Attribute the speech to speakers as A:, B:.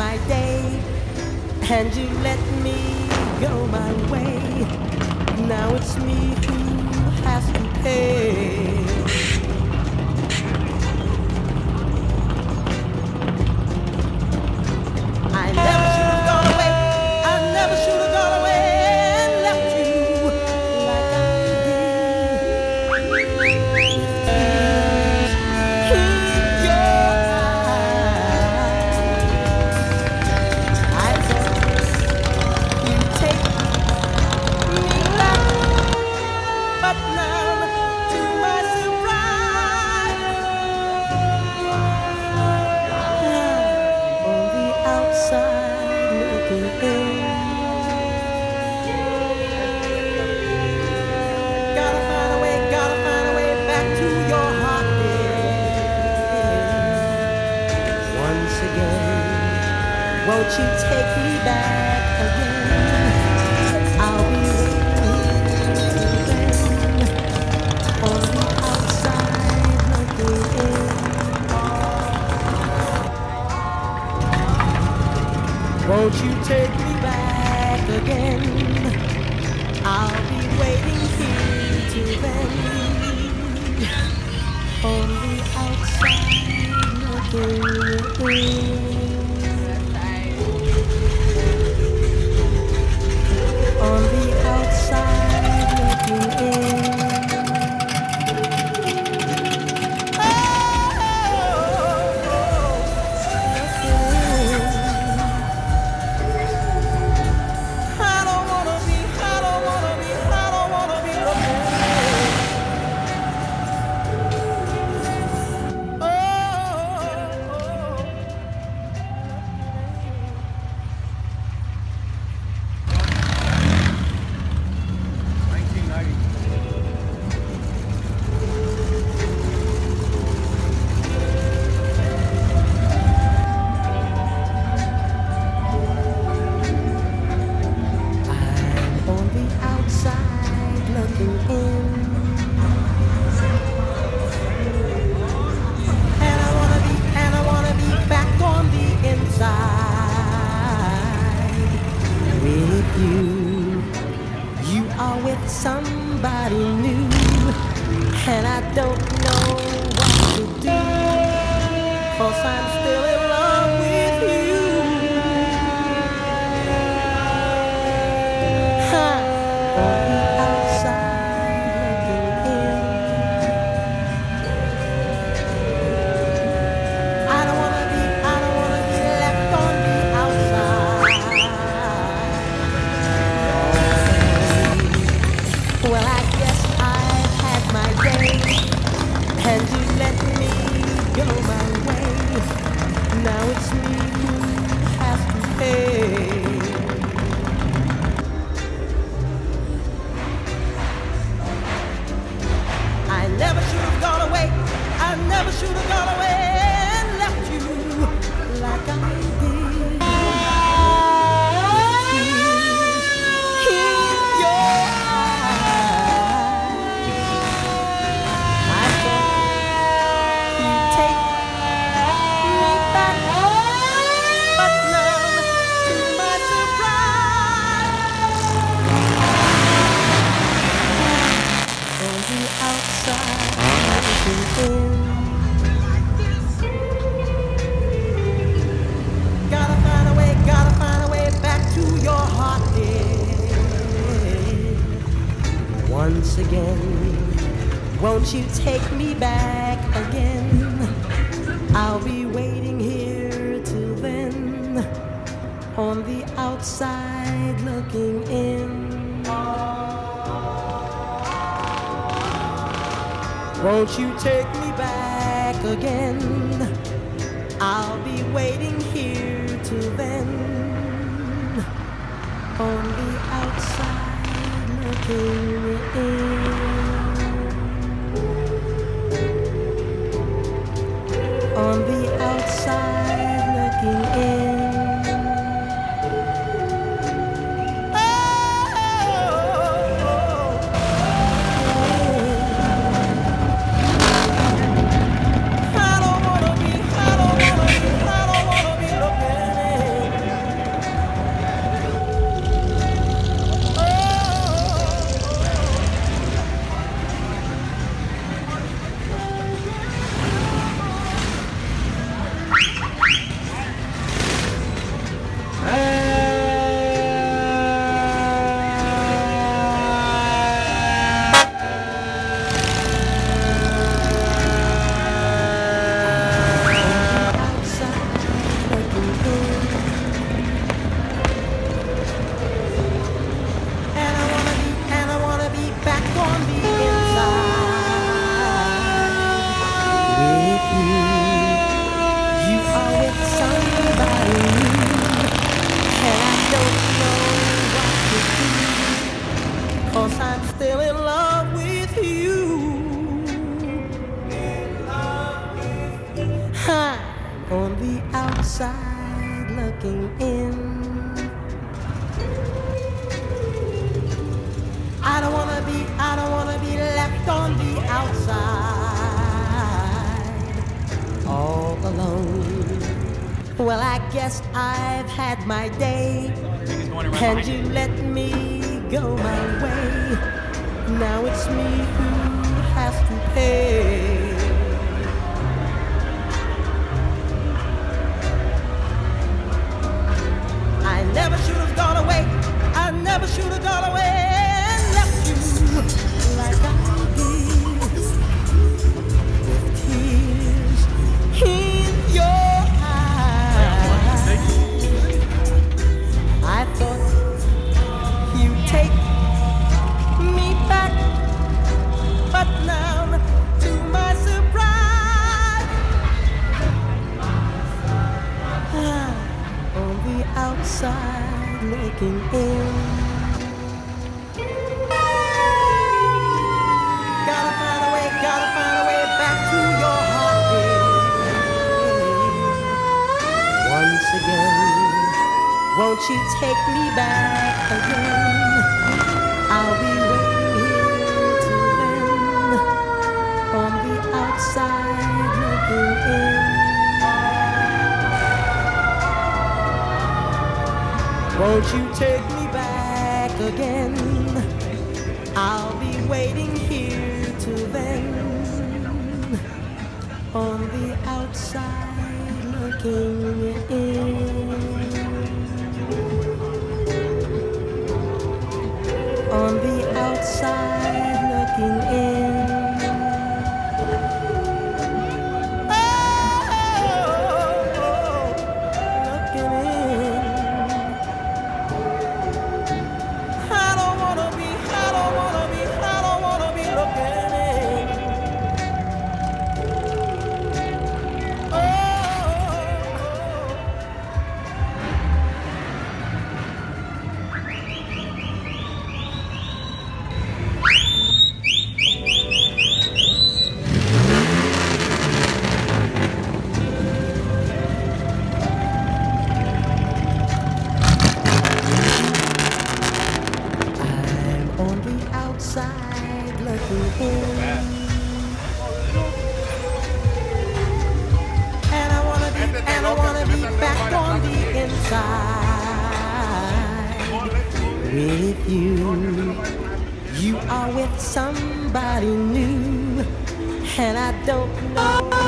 A: my day, and you let me go my way. Now it's me who has to pay. you take me back again? I'll be waiting on the outside looking in. Won't you take me back again? I'll be waiting here. On the outside. somebody new, and I don't know what to do. Cause I'm still. once again. Won't you take me back again? I'll be waiting here till then, on the outside looking in. Won't you take me back again? I'll be waiting here till then on the outside looking Cause I'm still in love with you. Hi, on the outside looking in. I don't wanna be, I don't wanna be left on the outside all alone. Well, I guess I've had my day, and you let me go my way. Now it's me who has to pay. Won't you take me back again? I'll be waiting here till then, on the outside looking in. Won't you take me back again? I'll be waiting here till then. On the outside looking with you. You are with somebody new, and I don't know